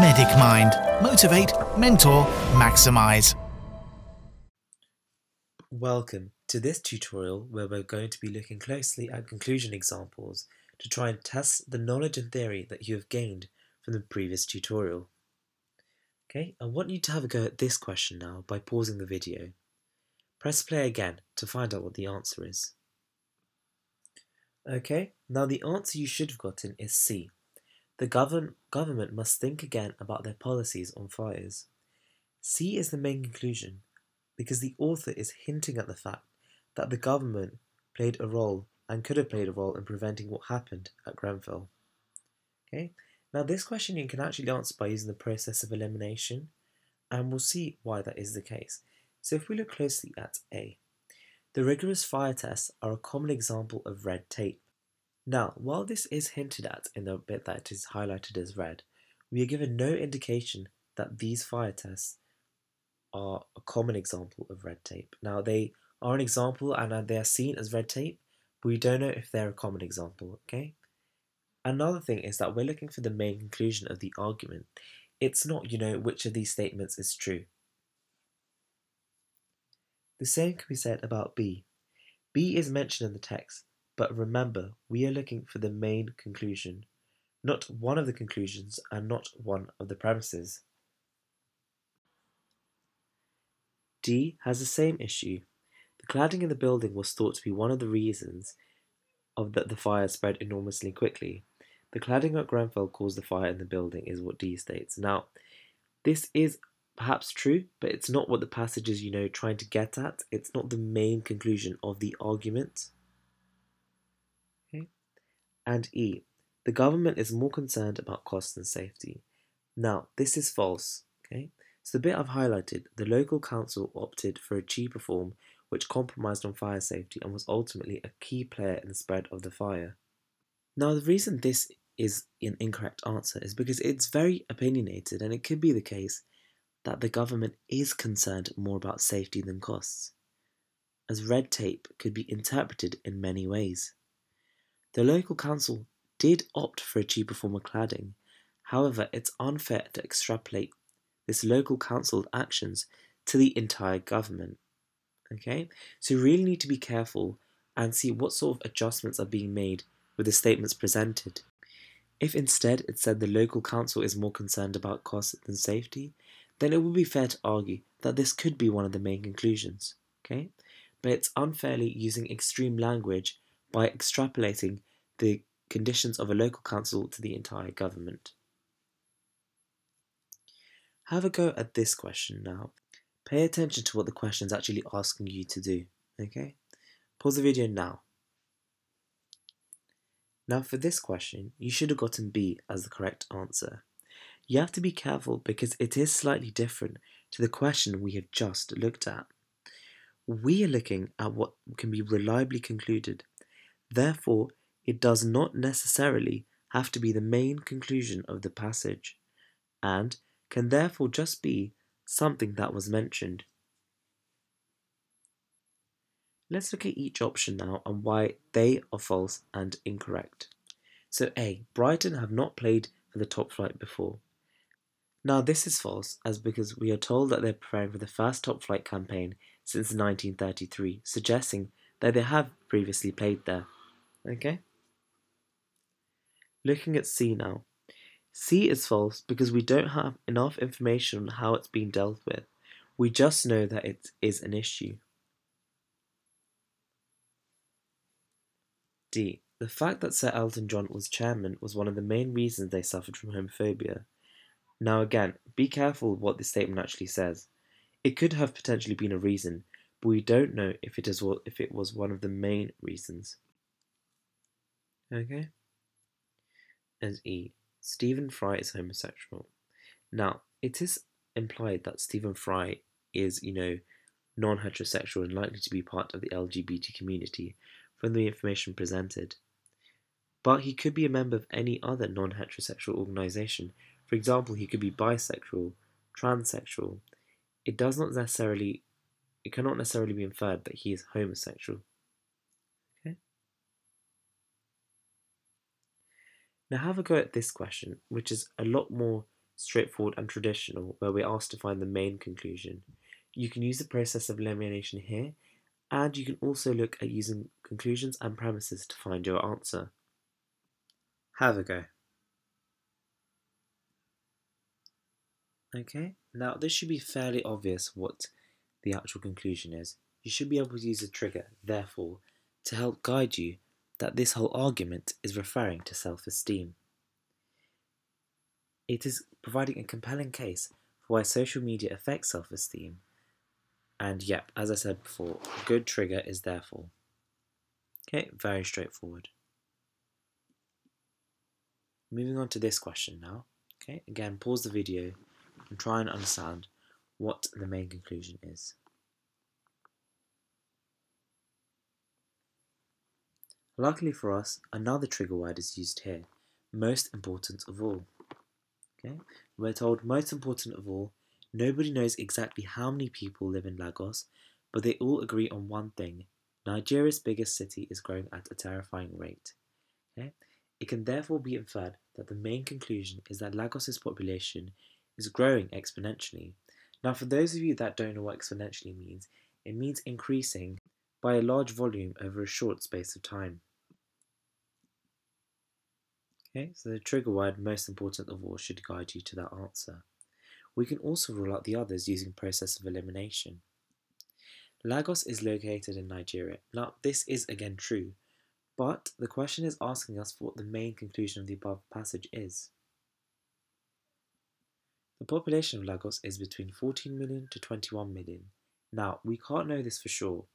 Medic Mind. Motivate, mentor, maximize. Welcome to this tutorial where we're going to be looking closely at conclusion examples to try and test the knowledge and theory that you have gained from the previous tutorial. Okay, I want you to have a go at this question now by pausing the video. Press play again to find out what the answer is. Okay, now the answer you should have gotten is C. The govern government must think again about their policies on fires. C is the main conclusion because the author is hinting at the fact that the government played a role and could have played a role in preventing what happened at Grenfell. Okay, now this question you can actually answer by using the process of elimination and we'll see why that is the case. So if we look closely at A, the rigorous fire tests are a common example of red tape. Now, while this is hinted at in the bit that is highlighted as red, we are given no indication that these fire tests are a common example of red tape. Now, they are an example and uh, they are seen as red tape, but we don't know if they're a common example, okay? Another thing is that we're looking for the main conclusion of the argument. It's not, you know, which of these statements is true. The same can be said about B. B is mentioned in the text, but remember, we are looking for the main conclusion, not one of the conclusions and not one of the premises. D has the same issue. The cladding in the building was thought to be one of the reasons of that the fire spread enormously quickly. The cladding at Grenfell caused the fire in the building, is what D states. Now, this is perhaps true, but it's not what the passage is, you know, trying to get at. It's not the main conclusion of the argument. And E, the government is more concerned about cost and safety. Now, this is false. Okay. So the bit I've highlighted, the local council opted for a cheaper form which compromised on fire safety and was ultimately a key player in the spread of the fire. Now, the reason this is an incorrect answer is because it's very opinionated and it could be the case that the government is concerned more about safety than costs, as red tape could be interpreted in many ways. The local council did opt for a cheaper form of cladding, however, it's unfair to extrapolate this local council's actions to the entire government. Okay, so you really need to be careful and see what sort of adjustments are being made with the statements presented. If instead it said the local council is more concerned about cost than safety, then it would be fair to argue that this could be one of the main conclusions. Okay, but it's unfairly using extreme language by extrapolating the conditions of a local council to the entire government. Have a go at this question now. Pay attention to what the question is actually asking you to do, okay? Pause the video now. Now for this question, you should have gotten B as the correct answer. You have to be careful because it is slightly different to the question we have just looked at. We are looking at what can be reliably concluded. Therefore, it does not necessarily have to be the main conclusion of the passage, and can therefore just be something that was mentioned. Let's look at each option now and why they are false and incorrect. So A. Brighton have not played for the top flight before. Now this is false as because we are told that they're preparing for the first top flight campaign since 1933, suggesting that they have previously played there. Okay? Looking at C now. C is false because we don't have enough information on how it's being dealt with. We just know that it is an issue. D. The fact that Sir Elton John was chairman was one of the main reasons they suffered from homophobia. Now again, be careful what this statement actually says. It could have potentially been a reason, but we don't know if it is if it was one of the main reasons. Okay? As E. Stephen Fry is homosexual. Now, it is implied that Stephen Fry is, you know, non heterosexual and likely to be part of the LGBT community from the information presented. But he could be a member of any other non heterosexual organization. For example, he could be bisexual, transsexual. It does not necessarily, it cannot necessarily be inferred that he is homosexual. Now have a go at this question, which is a lot more straightforward, and traditional, where we're asked to find the main conclusion. You can use the process of elimination here, and you can also look at using conclusions and premises to find your answer. Have a go. Okay, now this should be fairly obvious what the actual conclusion is. You should be able to use a trigger, therefore, to help guide you that this whole argument is referring to self-esteem. It is providing a compelling case for why social media affects self-esteem. And yep, as I said before, a good trigger is therefore. Okay, very straightforward. Moving on to this question now. Okay, again, pause the video and try and understand what the main conclusion is. Luckily for us, another trigger word is used here, most important of all. Okay, we're told most important of all, nobody knows exactly how many people live in Lagos, but they all agree on one thing, Nigeria's biggest city is growing at a terrifying rate. Okay? It can therefore be inferred that the main conclusion is that Lagos's population is growing exponentially. Now, for those of you that don't know what exponentially means, it means increasing by a large volume over a short space of time. Okay, so the trigger word, most important of all, should guide you to that answer. We can also rule out the others using process of elimination. Lagos is located in Nigeria. Now, this is again true, but the question is asking us for what the main conclusion of the above passage is. The population of Lagos is between 14 million to 21 million. Now, we can't know this for sure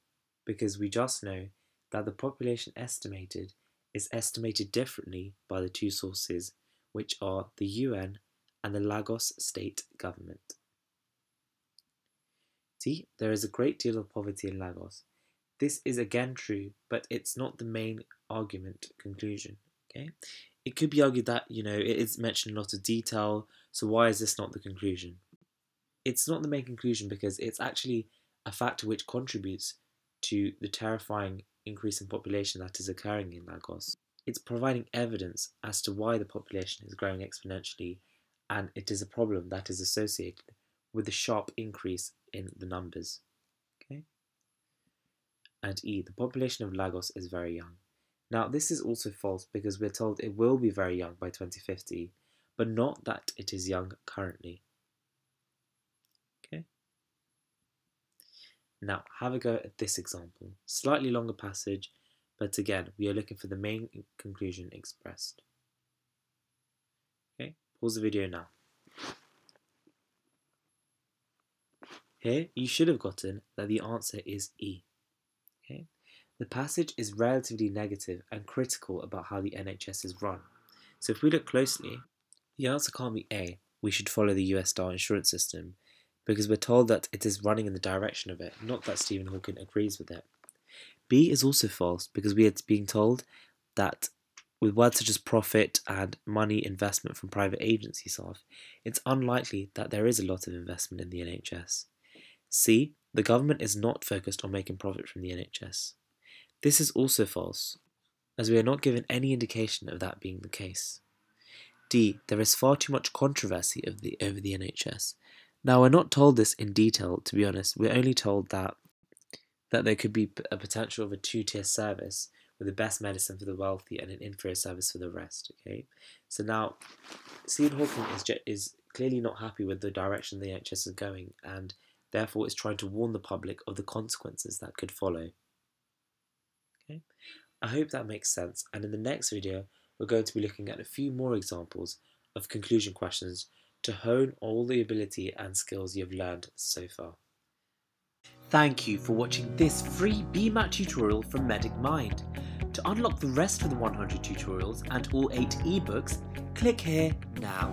because we just know that the population estimated is estimated differently by the two sources, which are the UN and the Lagos state government. See, there is a great deal of poverty in Lagos. This is again true, but it's not the main argument conclusion. Okay, it could be argued that you know it is mentioned in a lot of detail so why is this not the conclusion? It's not the main conclusion because it's actually a factor which contributes to the terrifying increase in population that is occurring in Lagos. It's providing evidence as to why the population is growing exponentially and it is a problem that is associated with the sharp increase in the numbers. Okay? And E, the population of Lagos is very young. Now, this is also false because we're told it will be very young by 2050, but not that it is young currently. Okay. Now have a go at this example. Slightly longer passage, but again, we are looking for the main conclusion expressed. Okay, pause the video now. Here, you should have gotten that the answer is E. Okay? The passage is relatively negative and critical about how the NHS is run. So if we look closely, the answer can't be A, we should follow the US style insurance system, because we're told that it is running in the direction of it, not that Stephen Hawking agrees with it. B is also false, because we are being told that with words such as profit and money investment from private agencies staff, it's unlikely that there is a lot of investment in the NHS. C, the government is not focused on making profit from the NHS. This is also false, as we are not given any indication of that being the case. D. There is far too much controversy of the, over the NHS. Now, we're not told this in detail, to be honest. We're only told that that there could be a potential of a two-tier service with the best medicine for the wealthy and an inferior service for the rest. Okay, so now Stephen Hawking is is clearly not happy with the direction the NHS is going, and therefore is trying to warn the public of the consequences that could follow. Okay, I hope that makes sense. And in the next video, we're going to be looking at a few more examples of conclusion questions to hone all the ability and skills you've learned so far. Thank you for watching this free BMAT tutorial from Medic Mind. To unlock the rest of the 100 tutorials and all 8 ebooks, click here now.